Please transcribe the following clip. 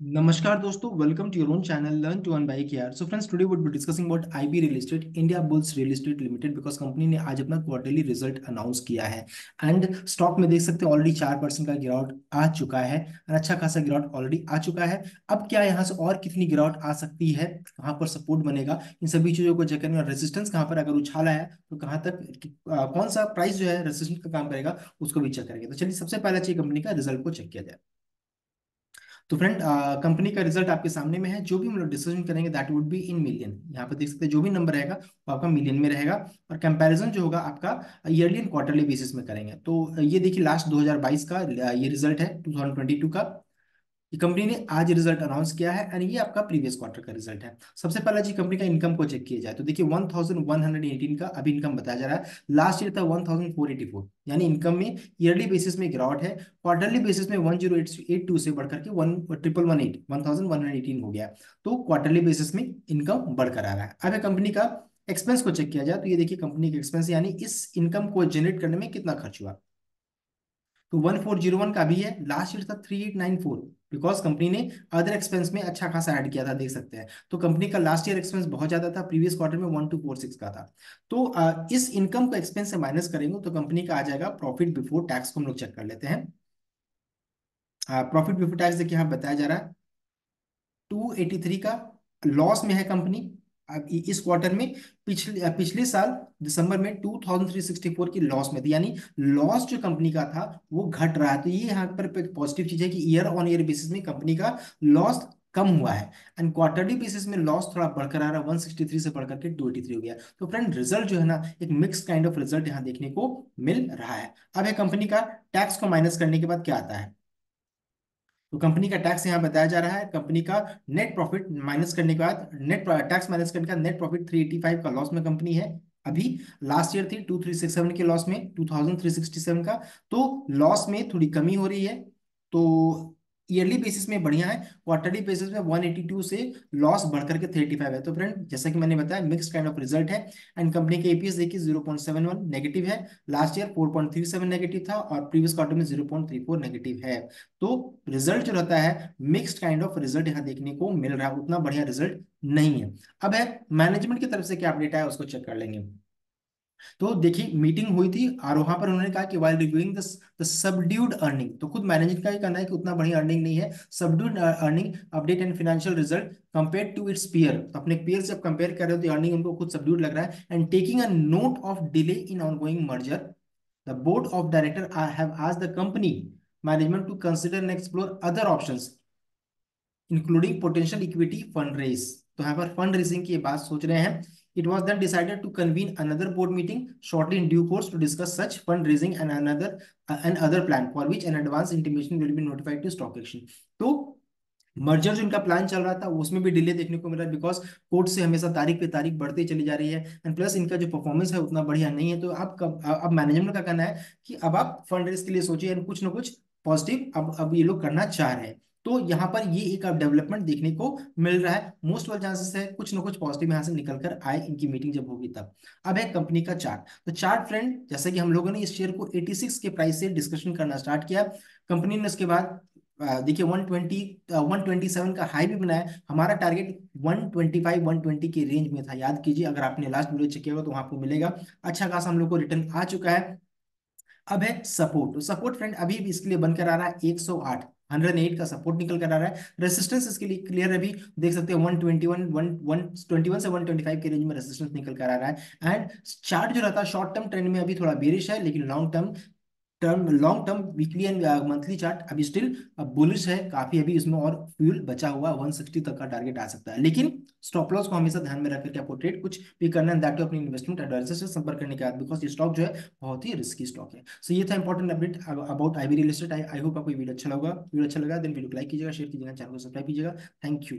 नमस्कार दोस्तों welcome to your own channel learn to earn by KR so friends today would be discussing about IB real estate Indiabulls real estate limited because company ने आज अपना quarterly result announce किया है। And stock में देख सकते हैं already चार परसेंट का गिरावट आ चुका है अच्छा खासा गिरावट ऑलरेडी आ चुका है। अब क्या यहाँ से और कितनी गिरावट आ सकती है? कहाँ पर सपोर्ट बनेगा? इन सभी चीज़ों को चेक करने रेजिस्टेंस कहाँ पर अगर उछाला है तो कहाँ तक कौन सा प्राइस जो है रेजिस्टेंस का काम करेगा, उसको भी चेक करेंगे। तो चलिए, सबसे पहले चाहिए कंपनी का रिज़ल्ट को चेक किया जाए। तो फ्रेंड कंपनी का रिज़ल्ट आपके सामने में है, जो भी हम लोग डिस्कशन करेंगे that would be in million यहाँ पर देख सकते हैं, जो भी नंबर रहेगा, वो आपका मिलियन में रहेगा और कंपैरिजन जो होगा, आपका ईयरली एंड क्वार्टरली बेसिस में करेंगे। तो ये देखिए लास्ट 2022 का ये रिज़ल्ट है 2022 का। ये कंपनी ने आज रिज़ल्ट अनाउंस किया है एंड ये आपका प्रीवियस क्वार्टर का रिज़ल्ट है। सबसे पहला जी कंपनी का इनकम को चेक किया जाए तो देखिए 1118 का अभी इनकम बताया जा रहा है। लास्ट ईयर था 1484 यानी इनकम में ईयरली बेसिस में गिरावट है। क्वार्टरली बेसिस में 10882 से बढ़कर के वन ट्रिपल वन एट हो गया तो क्वार्टरली बेसिस में इनकम बढ़कर आ रहा है। अब कंपनी का एक्सपेंस को चेक किया जाए तो ये देखिए कंपनी का एक्सपेंस यानी इस इनकम को जनरेट करने में कितना खर्च हुआ। तो 1401 का भी है। लास्ट ईयर था 3894 बिकॉज़ कंपनी ने अदर एक्सपेंस में अच्छा खासा ऐड किया था देख सकते हैं। तो कंपनी का लास्ट ईयर एक्सपेंस बहुत ज़्यादा था प्रीवियस क्वार्टर में वन टू फोर सिक्स का था। तो आ, इस इनकम को एक्सपेंस से माइनस करेंगे तो कंपनी का आ जाएगा प्रॉफिट बिफोर टैक्स को हम लोग चेक कर लेते हैं। प्रॉफिट बिफोर टैक्स देखिए यहाँ बताया जा रहा है। टू एटी थ्री का लॉस में है कंपनी इस क्वार्टर में पिछले पिछले साल दिसंबर में 2364 की लॉस में थी, यानी लॉस जो कंपनी का था, वो घट रहा है। तो ये यहाँ पर पॉजिटिव चीज़ है कि ईयर ऑन ईयर बेसिस में कंपनी का लॉस कम हुआ है। एंड क्वार्टरली बेसिस में लॉस थोड़ा बढ़कर आ रहा है 163 से बढ़कर के 283 हो गया। तो फ्रेंड रिज़ल्ट जो है ना, एक मिक्स काइंड ऑफ़ रिज़ल्ट यहाँ देखने को मिल रहा है। अब है कंपनी का टैक्स को माइनस करने के बाद क्या आता है? तो कंपनी का टैक्स यहाँ बताया जा रहा है। कंपनी का नेट प्रॉफिट माइनस करने के बाद नेट टैक्स माइनस करने का नेट प्रॉफिट 385 का लॉस में कंपनी है। अभी लास्ट ईयर थी 2367 के लॉस में 2367 का। तो लॉस में थोड़ी कमी हो रही है। तो ईयरली बेसिस में बढ़िया है क्वार्टरली बेसिस में 182 से लॉस बढ़कर के 35 है। तो फ्रेंड जैसा कि मैंने बताया मिक्स काइंड ऑफ़ रिज़ल्ट है एंड कंपनी के एपीएस देखिए 0.71 नेगेटिव है। लास्ट ईयर 4.37 नेगेटिव था और प्रीवियस क्वार्टर में 0.34 नेगेटिव है। तो रिज़ल्ट जो रहता है मिक्स्ड काइंड ऑफ़ रिज़ल्ट यहाँ देखने को मिल रहा है, उतना बढ़िया रिज़ल्ट नहीं है। अब है मैनेजमेंट की तरफ़ से क्या अपडेट है उसको चेक कर लेंगे। तो देखिए, मीटिंग हुई थी, और वहाँ पर उन्होंने कहा कि while reviewing the subdued earning तो खुद मैनेजमेंट का ही कहना है कि उतना बढ़िया अर्निंग नहीं है। Subdued earning update and financial result compare to its peer अपने पियर से कंपेयर कर रहे हो तो अर्निंग उनको खुद सबड्यूड लग रहा है। And taking a note of delay in ongoing merger the board of director have asked the company management to consider and explore other options including potential equity fund raise तो यहाँ पर fund raising की बात सोच रहे हैं। It was then decided to convene another board meeting shortly in due course to discuss such fundraising and another uh, and other plan for which an advance intimation will be notified to stock exchange. तो merger जो इनका plan चल रहा था उसमें भी delay देखने को मिला बिकॉज़ कोर्ट से हमेशा तारीख पे तारीख बढ़ती चली जा रही है एंड प्लस इनका जो परफॉर्मेंस है उतना बढ़िया नहीं है तो आप कब अब मैनेजमेंट का कहना है कि अब आप फंड रेज के लिए सोचिए कुछ ना कुछ पॉजिटिव अब अब ये लोग करना चाह रहे हैं तो यहाँ पर ये एक डेवलपमेंट देखने को मिल रहा है। मोस्ट ऑफ़ चांसेस है कुछ ना कुछ पॉजिटिव यहाँ से निकल कर आए इनकी मीटिंग जब होगी तब। अब है कंपनी का चार्ट तो चार्ट फ्रेंड जैसे कि हम लोगों ने इस शेयर को 86 के प्राइस से डिस्कशन करना स्टार्ट किया। कंपनी ने उसके बाद देखिए 120 127 का हाई भी बनाया। हमारा टारगेट 125 120 के रेंज में था। याद कीजिए, अगर आपने लास्ट वीडियो चेक किया होगा तो आपको मिलेगा। अच्छा खासा हम लोग को रिटर्न आ चुका है। अब है सपोर्ट सपोर्ट फ्रेंड अभी भी इसके लिए बनकर आ रहा है 108 108 का सपोर्ट निकल कर आ रहा है। रेसिस्टेंस इसके लिए क्लियर है भी देख सकते हैं 121 121 से 125 के रेंज में रेसिस्टेंस निकल कर आ रहा है। एंड चार्ट जो रहता है शॉर्ट टर्म ट्रेंड में अभी थोड़ा बेरिश है, लेकिन long term term long term weekly and monthly chart अभी स्टिल बुलिश है काफ़ी अभी इसमें और फ्यूल बचा हुआ 160 तक का टारगेट आ सकता है। लेकिन स्टॉप लॉस को हमेशा ध्यान में रखकर आपको ट्रेड कुछ भी करना है दैट अपनी इन्वेस्टमेंट एडवाइजर से संपर्क करने के बाद बिकॉज़ ये स्टॉक जो है बहुत ही रिस्की स्टॉक है। सो so, ये था important update about I real estate I hope आपको वीडियो अच्छा लगा। वीडियो अच्छा लगा देन वीडियो लाइक कीजिएगा शेयर कीजिएगा चैनल को सब्सक्राइब कीजिएगा। Thank you